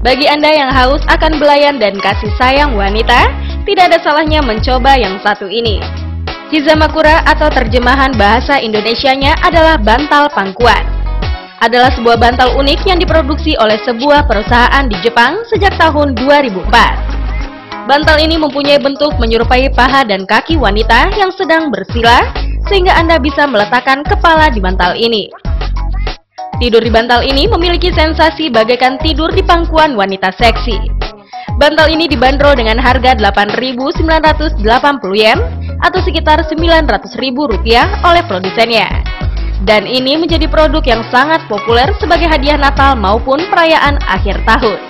Bagi Anda yang haus akan belayan dan kasih sayang wanita, tidak ada salahnya mencoba yang satu ini. Hizamakura atau terjemahan bahasa Indonesianya adalah bantal pangkuan. Adalah sebuah bantal unik yang diproduksi oleh sebuah perusahaan di Jepang sejak tahun 2004. Bantal ini mempunyai bentuk menyerupai paha dan kaki wanita yang sedang bersila, sehingga Anda bisa meletakkan kepala di bantal ini. Tidur di bantal ini memiliki sensasi bagaikan tidur di pangkuan wanita seksi. Bantal ini dibanderol dengan harga 8.980 yen atau sekitar 900.000 rupiah oleh produsennya. Dan ini menjadi produk yang sangat populer sebagai hadiah Natal maupun perayaan akhir tahun.